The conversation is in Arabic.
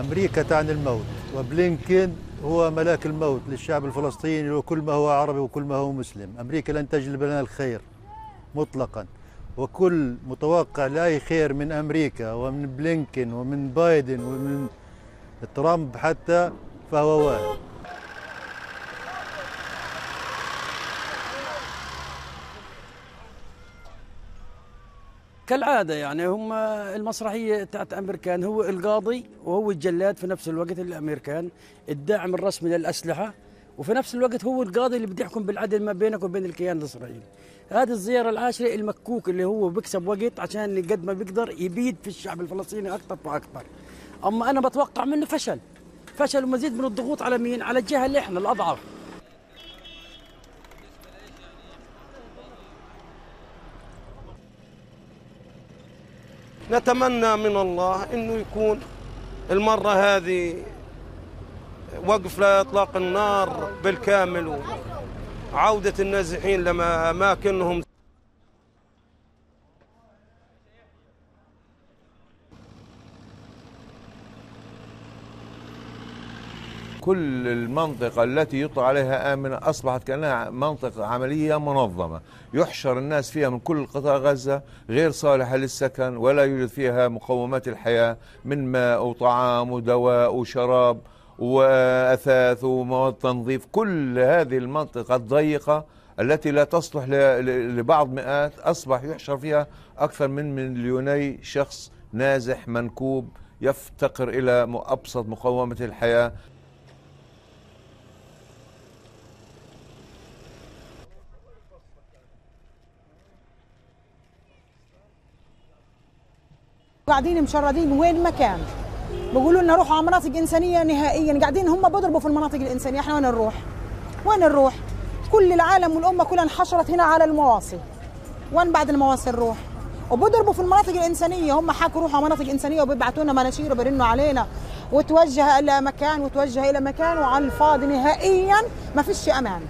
أمريكا تعني الموت وبلينكين هو ملاك الموت للشعب الفلسطيني وكل ما هو عربي وكل ما هو مسلم. أمريكا لن تجلب لنا الخير مطلقا. وكل متوقع لا خير من أمريكا ومن بلينكين ومن بايدن ومن ترامب حتى فهو واهم كالعادة يعني هم المسرحية تاعت أمريكان هو القاضي وهو الجلاد في نفس الوقت الأمريكان الداعم الرسمي للأسلحة وفي نفس الوقت هو القاضي اللي بده يحكم بالعدل ما بينك وبين الكيان الإسرائيلي. هذه الزياره العاشره المكوك اللي هو بيكسب وقت عشان قد ما بيقدر يبيد في الشعب الفلسطيني أكثر وأكثر أما أنا بتوقع منه فشل فشل ومزيد من الضغوط على مين؟ على الجهة اللي إحنا الأضعف. نتمنى من الله إنه يكون المرة هذه وقف لاطلاق النار بالكامل. وعوده النازحين لاماكنهم كل المنطقة التي يطلق عليها آمنة أصبحت كأنها منطقة عملية منظمة. يحشر الناس فيها من كل قطاع غزة غير صالحة للسكن ولا يوجد فيها مقومات الحياة من ماء وطعام ودواء وشراب وأثاث ومواد تنظيف. كل هذه المنطقة الضيقة التي لا تصلح لبعض مئات أصبح يحشر فيها أكثر من مليوني شخص نازح منكوب يفتقر إلى أبسط مقومات الحياة. قاعدين مشردين وين ما كان. بيقولوا لنا روحوا على مناطق إنسانية نهائيا. قاعدين هم بيضربوا في المناطق الإنسانية. إحنا وين نروح؟ وين نروح؟ كل العالم والأمة كلها انحشرت هنا على المواصل وين بعد المواصل نروح؟ وبيضربوا في المناطق الإنسانية. هم حكوا روحوا مناطق إنسانية وبيبعتوا لنا مناشير وبيرنوا علينا. وتوجه إلى مكان وتوجه إلى مكان وعلى الفاضي نهائيا ما فيش أمان.